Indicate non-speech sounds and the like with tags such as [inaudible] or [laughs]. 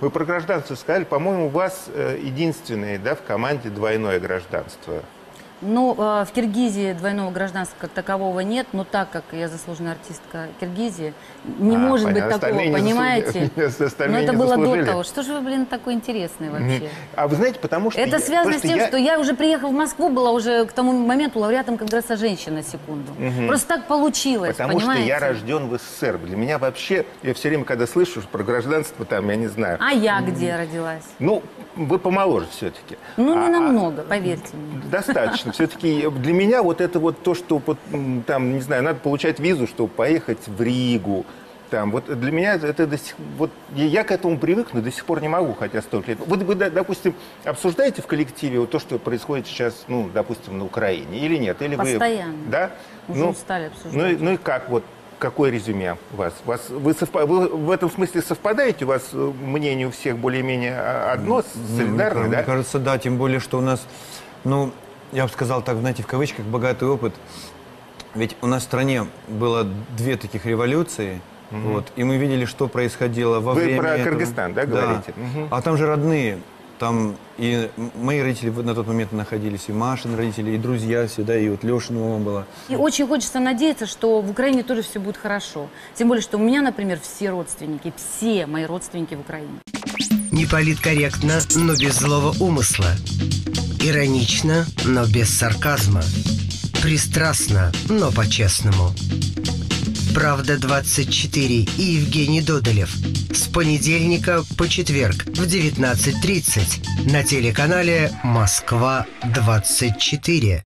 Вы про гражданство сказали, по-моему, у вас э, единственное, да, в команде двойное гражданство. Ну, э, в Киргизии двойного гражданства как такового нет, но так как я заслуженная артистка Киргизии, не А, может понятно. быть такого, Остальные понимаете? [laughs] Но это было заслужили. до того. Что же вы, блин, такой интересный вообще? А вы знаете, потому что... Это я- связано с тем, я- что я уже приехала в Москву, была уже к тому моменту лауреатом Конгресса женщин на секунду. Просто так получилось, Потому понимаете? что я рожден в СССР. Для меня вообще, я все время, когда слышу про гражданство, там, я не знаю. А я где родилась? Ну, вы помоложе все-таки. Ну, не А- намного, поверьте мне. Достаточно. Все-таки для меня вот это вот то, что вот, там, не знаю, надо получать визу, чтобы поехать в Ригу. Там, вот для меня это до сих вот я, к этому привык, но до сих пор не могу, хотя столько лет. Вы, вы, допустим, обсуждаете в коллективе вот то, что происходит сейчас, ну, допустим, на Украине, или нет? Или Постоянно. Вы, да? Уже устали обсуждать. Ну, и- ну и как вот? Какое резюме у вас? У вас вы, совпа- вы в этом смысле совпадаете? У вас э, мнение у всех более-менее а, одно, Ну, солидарное, мне, да? кажется, да, тем более, что у нас, ну, я бы сказал так, знаете, в кавычках, богатый опыт. Ведь у нас в стране было две таких революции, вот, и мы видели, что происходило во Вы время про этого. Кыргызстан, да, говорите? Мгм. А там же родные, там и мои родители на тот момент находились, и Машин родители, и друзья все, да, и вот Лешина мама была. И очень хочется надеяться, что в Украине тоже все будет хорошо. Тем более, что у меня, например, все родственники, все мои родственники в Украине. Не политкорректно, но без злого умысла. Иронично, но без сарказма. Пристрастно, но по-честному. Правда 24 и Евгений Додолев. С понедельника по четверг в 19.30 на телеканале Москва 24.